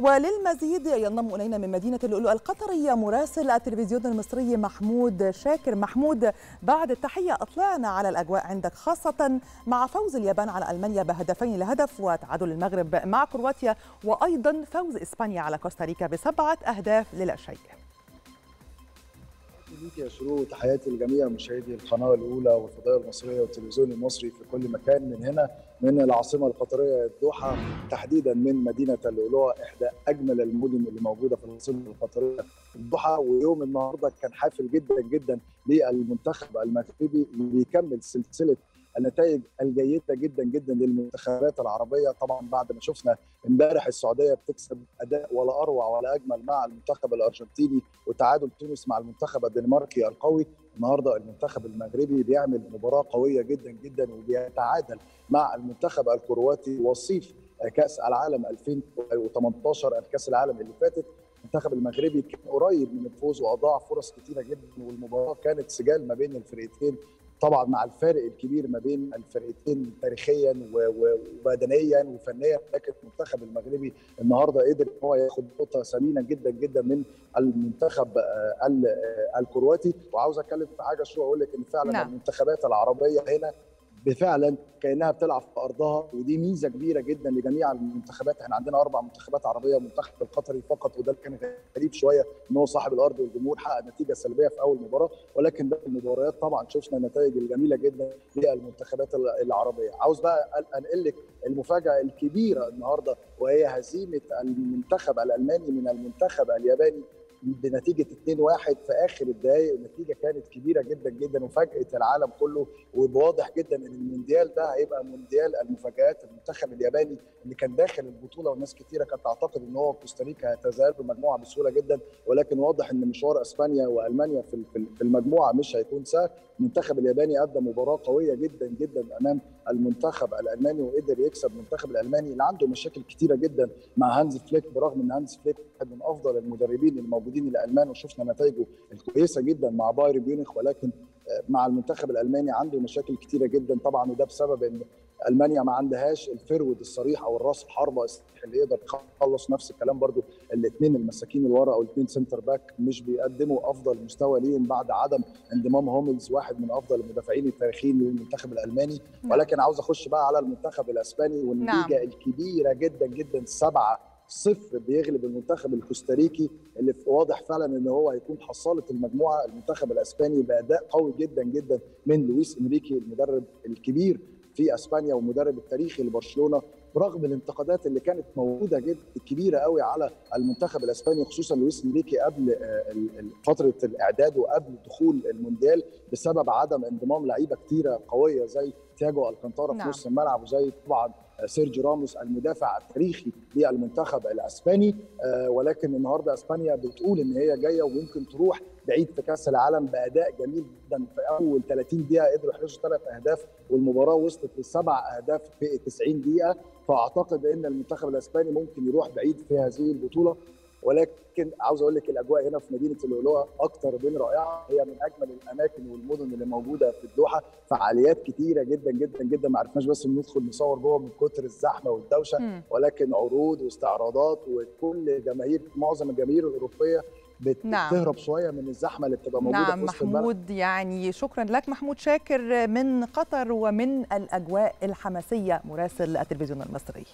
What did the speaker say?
وللمزيد ينضم إلينا من مدينة اللؤلؤه القطرية مراسل التلفزيون المصري محمود شاكر. محمود بعد التحية أطلعنا على الأجواء عندك خاصة مع فوز اليابان على ألمانيا بهدفين لهدف وتعادل المغرب مع كرواتيا وأيضا فوز إسبانيا على كوستاريكا بسبعة أهداف للا شيء ليك يا شروق تحياتي لجميع مشاهدي القناة الأولى والفضائية المصرية والتلفزيون المصري في كل مكان من هنا من العاصمة القطرية الدوحة تحديدا من مدينة اللؤلؤه إحدى أجمل المدن اللي موجودة في العاصمة القطرية الدوحة. ويوم النهارده كان حافل جدا جدا للمنتخب المغربي اللي بيكمل سلسلة النتائج الجيدة جدا جدا للمنتخبات العربية. طبعا بعد ما شفنا امبارح السعودية بتكسب أداء ولا أروع ولا أجمل مع المنتخب الأرجنتيني وتعادل تونس مع المنتخب الدنماركي القوي. النهارده المنتخب المغربي بيعمل مباراة قوية جدا جدا وبيتعادل مع المنتخب الكرواتي وصيف كأس العالم 2018 كاس العالم اللي فاتت. المنتخب المغربي كان قريب من الفوز وأضاع فرص كثيره جدا والمباراة كانت سجال ما بين الفرقتين طبعا مع الفارق الكبير ما بين الفرقتين تاريخيا وبدنيا وفنيا لكن المنتخب المغربي النهارده قدر إن هو ياخد نقطة ثمينة جدا جدا من المنتخب الكرواتي وعاوز أتكلم في حاجة شو أقول لك إن فعلا نعم. المنتخبات العربية هنا فعلا كأنها بتلعب في أرضها ودي ميزة كبيرة جدا لجميع المنتخبات. إحنا عندنا أربع منتخبات عربية ومنتخب القطري فقط وده كان غريب شوية إن هو صاحب الأرض والجمهور حقق نتيجة سلبية في أول مباراة. ولكن باقي المباريات طبعا شفنا النتائج الجميلة جدا للمنتخبات العربية. عاوز بقى أنقل لك المفاجأة الكبيرة النهارده وهي هزيمة المنتخب الألماني من المنتخب الياباني بنتيجة 2-1 في آخر الدقائق النتيجة كانت كبيرة جدا جدا وفاجات العالم كله وواضح جدا إن المونديال ده هيبقى مونديال المفاجآت. المنتخب الياباني اللي كان داخل البطولة وناس كثيره كانت تعتقد إن هو وكوستاريكا هيتذيل المجموعة بسهولة جدا ولكن واضح إن مشوار إسبانيا وألمانيا في المجموعة مش هيكون سهل. المنتخب الياباني ادى مباراة قوية جدا جدا أمام المنتخب الألماني وقدر يكسب المنتخب الألماني اللي عنده مشاكل كثيره جدا مع هانز فليك برغم إن هانز فليك من أفضل المدربين الموجودين الالمان وشفنا نتائجه الكويسة جدا مع بايرن ميونخ ولكن مع المنتخب الألماني عنده مشاكل كثيره جدا طبعا وده بسبب إن ألمانيا ما عندهاش ال forward الصريح أو الراس الحربه اللي يقدر يخلص نفس الكلام برضو الاثنين المساكين اللي ورا أو الاثنين center back مش بيقدموا أفضل مستوى ليهم بعد عدم انضمام هوملز واحد من أفضل المدافعين التاريخيين للمنتخب الألماني نعم. ولكن عاوز أخش بقى على المنتخب الأسباني والنتيجه نعم. الكبيرة جدا جدا سبعة صفر بيغلب المنتخب الكوستاريكي اللي واضح فعلا إن هو هيكون حصالة المجموعة. المنتخب الأسباني بأداء قوي جدا جدا من لويس إنريكي المدرب الكبير في أسبانيا والمدرب التاريخي لبرشلونة. برغم الانتقادات اللي كانت موجودة جدا كبيرة قوي على المنتخب الأسباني خصوصا لويس إنريكي قبل فترة الإعداد وقبل دخول المونديال بسبب عدم انضمام لعيبة كتيرة قوية زي تياجو ألكانتارا في نص الملعب وزي طبعا سيرجيو راموس المدافع التاريخي للمنتخب الأسباني ولكن النهارده إسبانيا بتقول إن هي جاية وممكن تروح بعيد في كأس العالم بأداء جميل جدا في أول 30 دقيقة. قدروا يحرزوا ثلاث أهداف والمباراة وصلت لسبع أهداف في 90 دقيقة. فأعتقد إن المنتخب الأسباني ممكن يروح بعيد في هذه البطولة. ولكن عاوز أقول لك الأجواء هنا في مدينة اللؤلؤه أكتر من رائعة هي من أجمل الأماكن والمدن اللي موجودة في الدوحة فعاليات كتيرة جدا جدا جدا ما عرفناش بس ندخل نصور جوه من كتر الزحمة والدوشة م. ولكن عروض واستعراضات وكل جماهير معظم الجماهير الأوروبية بتهرب نعم. شوية من الزحمة اللي بتبقى موجودة نعم في وسط محمود البلد. يعني شكرا لك محمود شاكر من قطر ومن الأجواء الحماسية مراسل التلفزيون المصري